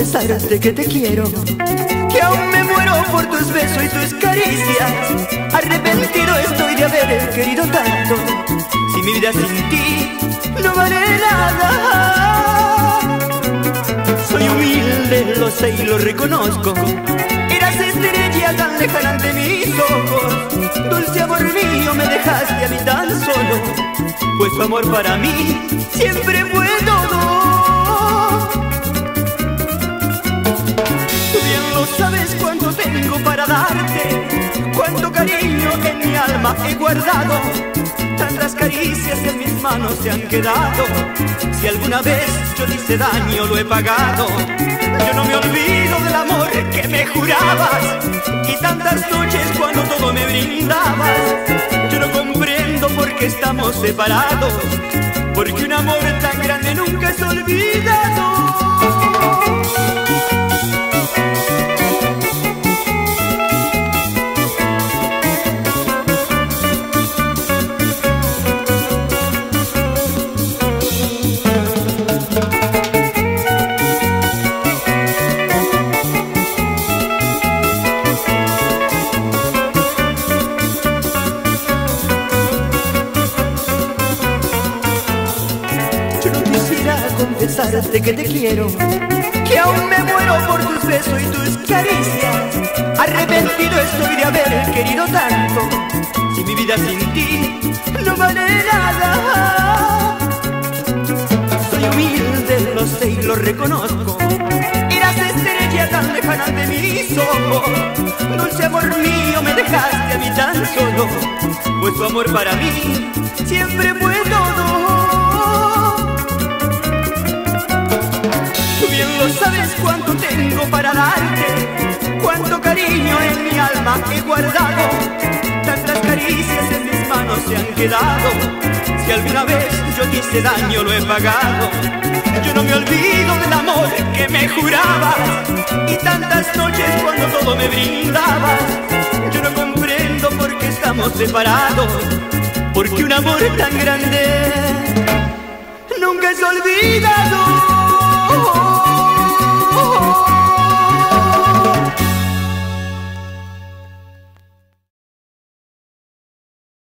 confesarte que te quiero, que aún me muero por tus besos y tus caricias. Arrepentido estoy de haber querido tanto, si mi vida sin ti no vale nada. Soy humilde, lo sé y lo reconozco. Eras estrella tan lejana ante mis ojos. Dulce amor mío, me dejaste a mí tan solo. Pues tu amor para mí siempre fue todo. Cuánto cariño en mi alma he guardado. Tantas caricias en mis manos se han quedado. Si alguna vez yo le hice daño, lo he pagado. Yo no me olvido del amor que me jurabas y tantas noches cuando todo me brindabas. Yo no comprendo por qué estamos separados, porque un amor tan grande nunca es olvidado. Confesarte que te quiero, que aún me muero por tus besos y tus caricias. Arrepentido estoy de haber querido tanto, si mi vida sin ti no vale nada. Soy humilde, lo sé y lo reconozco. Eras estrella tan lejana de mis ojos. Dulce amor mío, me dejaste a mí tan solo, pues tu amor para mí siempre fue sabes cuánto tengo para darte, cuánto cariño en mi alma he guardado, tantas caricias en mis manos se han quedado. Si alguna vez yo te hice daño lo he pagado. Yo no me olvido del amor que me jurabas y tantas noches cuando todo me brindabas. Yo no comprendo por qué estamos separados, porque un amor tan grande nunca es olvidado.